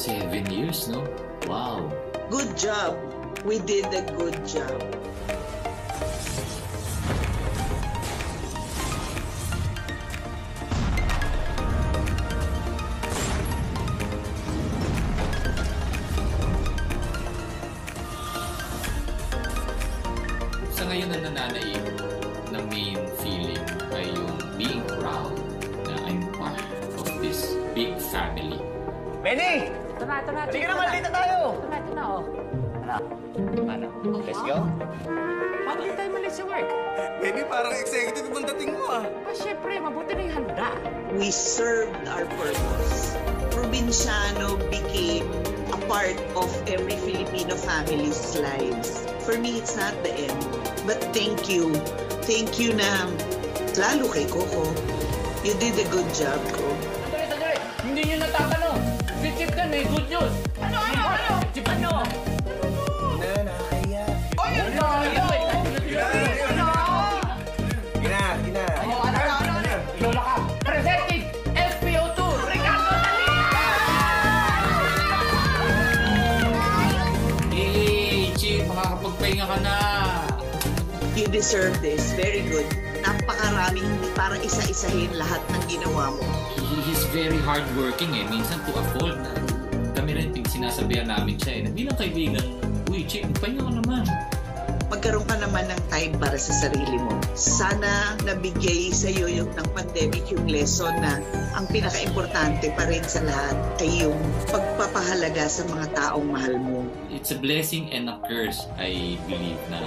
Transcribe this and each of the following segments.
Seven years, no? Wow. Good job. We did a good job. Sa ngayon na nananaig na main feeling ay yung being proud na I'm part of this big family. Benny! Ito na, ito na. Halika na, malita tayo! Ito na, ito na, oh. Ano? Ano? Let's go? Bago din tayo malis sa work. Baby, parang executive ang dating mo ah. Ah, syempre, mabuti na yung handa. We served our purpose. Provinciano became a part of every Filipino family's lives. For me, it's not the end. But thank you. Thank you na lalo kay Coco. You did a good job, Ko. Sandali, sandali. Hindi nyo natatanong. Si ka, may good news. Ano, ano, ano? Chip, ano? Na, nakakaya. Ay, ano? Ano? Gina, gina. Ano, ano, ano, ano? Lola ka. Presenting SPO2, Ricardo Talia! Hey, Chief, makakapagpahinga ka na. You deserve this. Very good. Napakaraming hindi para isa-isahin lahat ng ginawa mo. He- He's very hardworking eh. Minsan to a fault na sinasabihan namin siya eh. Na bilang kaibigan, uy, Chief, magpahinga ka naman. magkaroon ka naman ng time para sa sarili mo. Sana nabigay sa iyo yung ng pandemic yung lesson na ang pinaka-importante pa rin sa lahat ay yung pagpapahalaga sa mga taong mahal mo. It's a blessing and a curse, I believe na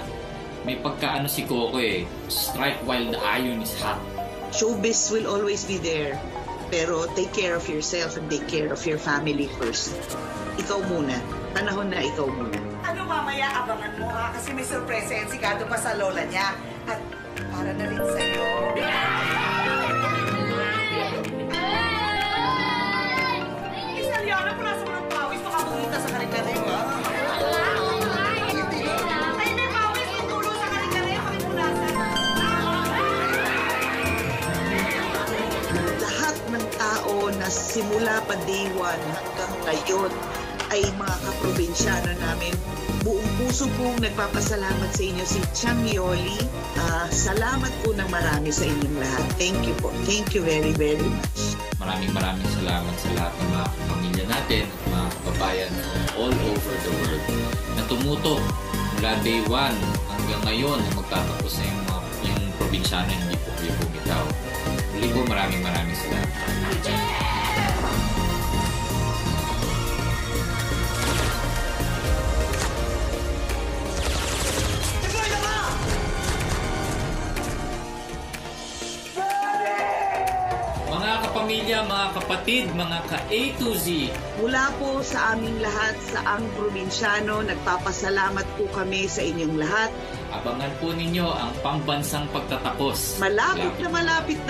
may pagkaano si Coco eh. Strike while the iron is hot. Showbiz will always be there. Pero take care of yourself and take care of your family first. Ikaw muna. Panahon na ikaw muna. Ano mamaya abangan mo ha? Kasi may sorpresa yan si Gado pa sa lola niya. At para na rin sa'yo. Isa Liana, punasan mo ng pawis. Baka bumita sa kare-kare. Ay, na simula pa day one hanggang ngayon ay mga kaprobinsyano namin. Buong puso pong nagpapasalamat sa inyo si Chang Yoli. Ah, salamat po ng marami sa inyong lahat. Thank you po. Thank you very, very much. Maraming maraming salamat sa lahat ng mga pamilya natin at mga kababayan all over the world na tumutok mula day one hanggang ngayon na magtatapos na yung, mga, yung probinsyano hindi po kayo bumitaw. Muli po maraming maraming salamat. Mga kapamilya, mga kapatid, mga ka-A to Z, Mula po sa aming lahat sa ang probinsyano, nagpapasalamat po kami sa inyong lahat. abangan po ninyo ang pambansang pagtatapos. Malapit na malapit